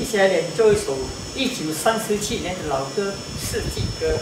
接下来，做一首一九三十七年的老歌《四季歌》。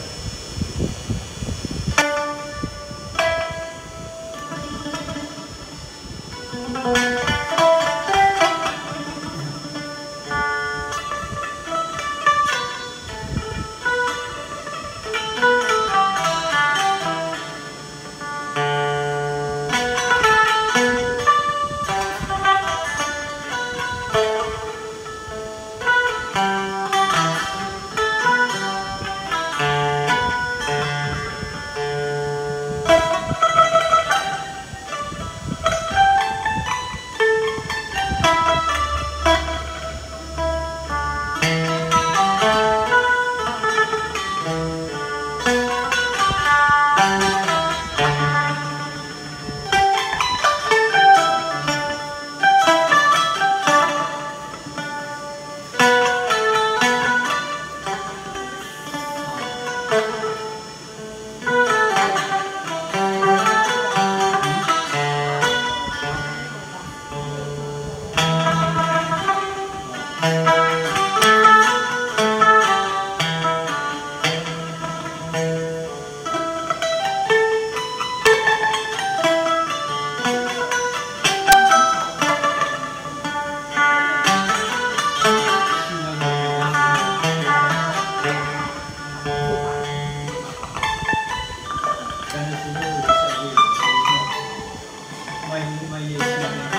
但是今天这个社会卖谁不向往外屋